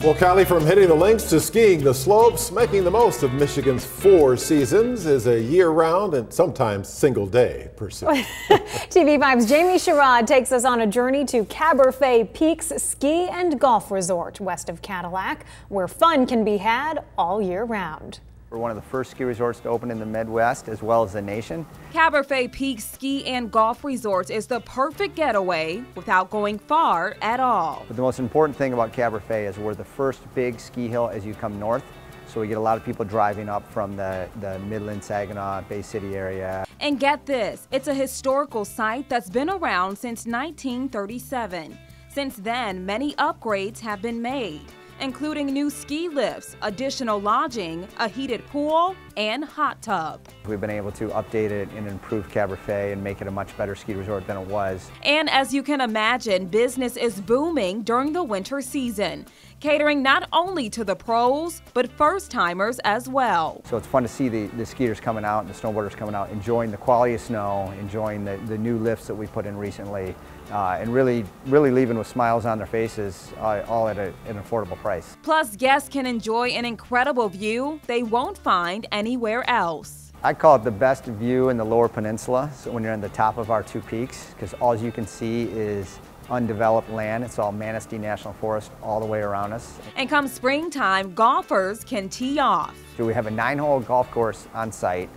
Well, Kylie, from hitting the links to skiing the slopes, making the most of Michigan's four seasons is a year-round and sometimes single-day pursuit. TV5's Jamie Sherrod takes us on a journey to Caberfae Peaks Ski and Golf Resort west of Cadillac, where fun can be had all year round. We're one of the first ski resorts to open in the Midwest as well as the nation. Caberfae Peak Ski and Golf Resort is the perfect getaway without going far at all. But the most important thing about Caberfae is we're the first big ski hill as you come north. So we get a lot of people driving up from the, the Midland, Saginaw, Bay City area. And get this, it's a historical site that's been around since 1937. Since then, many upgrades have been made including new ski lifts, additional lodging, a heated pool, and hot tub. We've been able to update it and improve Caberfae and make it a much better ski resort than it was. And as you can imagine, business is booming during the winter season, catering not only to the pros, but first timers as well. So it's fun to see the, the skiers coming out and the snowboarders coming out, enjoying the quality of snow, enjoying the, the new lifts that we put in recently, uh, and really, really leaving with smiles on their faces, uh, all at a, an affordable price. Plus, guests can enjoy an incredible view they won't find anywhere else. I call it the best view in the lower peninsula, so when you're on the top of our two peaks, because all you can see is undeveloped land. It's all Manistee National Forest all the way around us. And come springtime, golfers can tee off. So we have a nine-hole golf course on site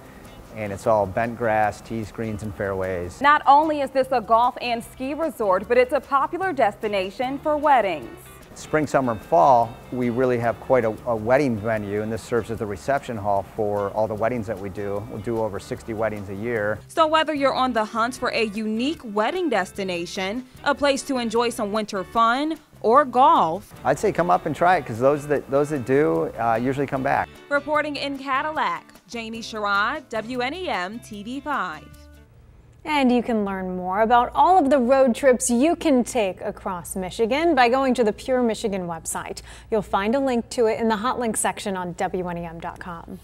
and it's all bent grass, tees, greens, and fairways. Not only is this a golf and ski resort, but it's a popular destination for weddings. Spring, summer, and fall, we really have quite a, a, wedding venue, and this serves as the reception hall for all the weddings that we do. We'll do over 60 weddings a year. So whether you're on the hunt for a unique wedding destination, a place to enjoy some winter fun, or golf, I'd say come up and try it because those that those that do uh, usually come back. Reporting in Cadillac, Jamie Sherrod, WNEM TV5. And you can learn more about all of the road trips you can take across Michigan by going to the Pure Michigan website. You'll find a link to it in the hot link section on WNEM.com.